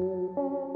Música